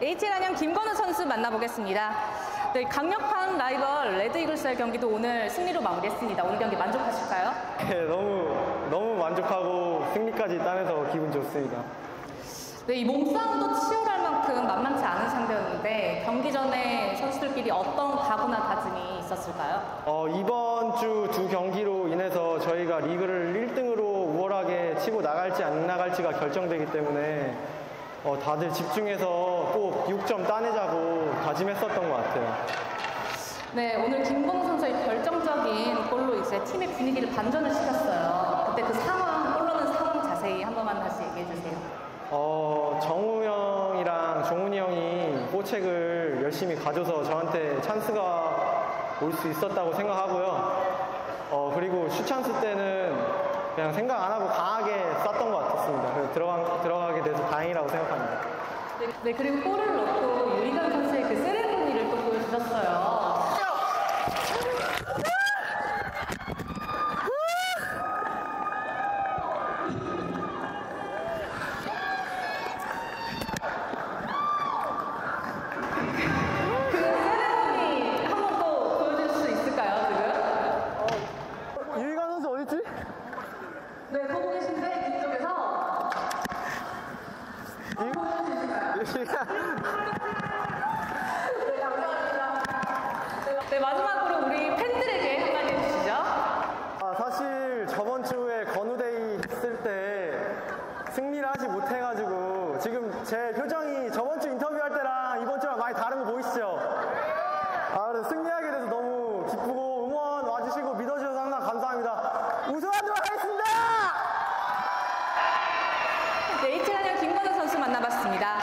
HL 안양 김건우 선수 만나보겠습니다. 네, 강력한 라이벌 레드 이글스의 경기도 오늘 승리로 마무리했습니다. 오늘 경기 만족하실까요? 네, 너무 너무 만족하고 승리까지 따내서 기분 좋습니다. 네, 이 몸싸움도 치열할 만큼 만만치 않은 상대였는데 경기 전에 선수들끼리 어떤 각오나 다짐이 있었을까요? 어, 이번 주 두 경기로 인해서 저희가 리그를 1등으로 우월하게 치고 나갈지 안 나갈지가 결정되기 때문에 어, 다들 집중해서 꼭 6점 따내자고 다짐했었던 것 같아요. 네, 오늘 김건우 선수의 결정적인 골로 이제 팀의 분위기를 반전을 시켰어요. 그때 그 상황, 골 넣는 상황 자세히 한 번만 다시 얘기해 주세요. 어, 정우 형이랑 종훈이 형이 forecheck을 열심히 가줘서 저한테 찬스가 올 수 있었다고 생각하고요. 어, 그리고 슛 찬스 때는 그냥 생각 안 하고 강하게 쐈던 것 같았습니다. 그래서 들어가, 들어가게 돼서 다행이라고 생각합니다. 네, 네, 그리고 골을 넣고 유리관 선수의 그 세레모니를 또 보여주셨어요. 그 세레모니 한번 또 보여줄 수 있을까요, 지금? 유희관 선수 어딨지? 네, 네, 마지막으로 우리 팬들에게 한마디 해주시죠. 아, 사실 저번 주에 건우데이 했을 때 승리를 하지 못해가지고 지금 제 표정이 저번 주 인터뷰할 때랑 이번 주랑 많이 다른 거 보이시죠? 아, 그래서 승리하게 돼서 너무 기쁘고 응원 와주시고 믿어주셔서 항상 감사합니다. 우승하도록 하겠습니다! 네, 이틀 안녕 김건우 선수 만나봤습니다.